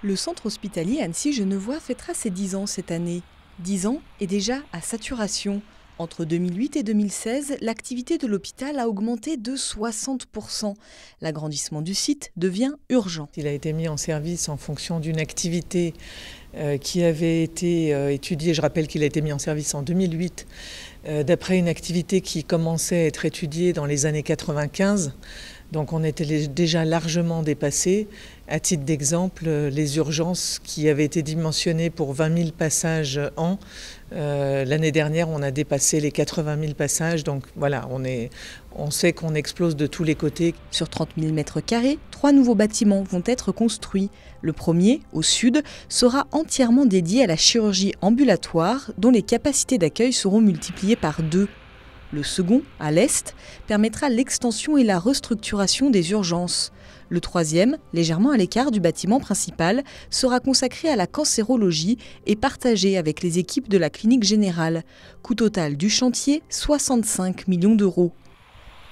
Le centre hospitalier Annecy-Genevois fêtera ses 10 ans cette année. 10 ans et déjà à saturation. Entre 2008 et 2016, l'activité de l'hôpital a augmenté de 60%. L'agrandissement du site devient urgent. Il a été mis en service en fonction d'une activité euh, qui avait été euh, étudiée. Je rappelle qu'il a été mis en service en 2008, euh, d'après une activité qui commençait à être étudiée dans les années 95. Donc on était déjà largement dépassé. À titre d'exemple, les urgences qui avaient été dimensionnées pour 20 000 passages an, euh, l'année dernière on a dépassé les 80 000 passages. Donc voilà, on, est, on sait qu'on explose de tous les côtés. Sur 30 000 mètres carrés, trois nouveaux bâtiments vont être construits. Le premier, au sud, sera entièrement dédié à la chirurgie ambulatoire dont les capacités d'accueil seront multipliées par deux. Le second, à l'est, permettra l'extension et la restructuration des urgences. Le troisième, légèrement à l'écart du bâtiment principal, sera consacré à la cancérologie et partagé avec les équipes de la clinique générale. Coût total du chantier, 65 millions d'euros.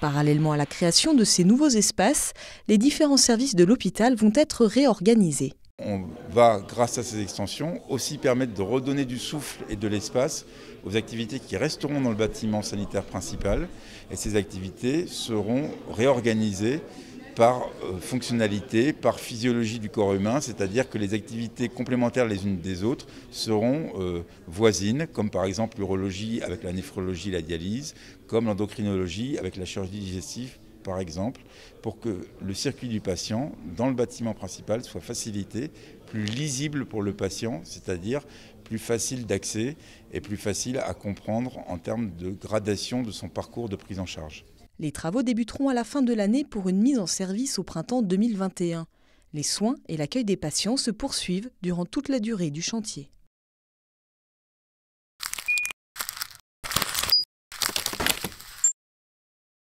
Parallèlement à la création de ces nouveaux espaces, les différents services de l'hôpital vont être réorganisés. On va, grâce à ces extensions, aussi permettre de redonner du souffle et de l'espace aux activités qui resteront dans le bâtiment sanitaire principal. Et ces activités seront réorganisées par euh, fonctionnalité, par physiologie du corps humain, c'est-à-dire que les activités complémentaires les unes des autres seront euh, voisines, comme par exemple l'urologie avec la néphrologie et la dialyse, comme l'endocrinologie avec la chirurgie digestive par exemple, pour que le circuit du patient dans le bâtiment principal soit facilité, plus lisible pour le patient, c'est-à-dire plus facile d'accès et plus facile à comprendre en termes de gradation de son parcours de prise en charge. Les travaux débuteront à la fin de l'année pour une mise en service au printemps 2021. Les soins et l'accueil des patients se poursuivent durant toute la durée du chantier.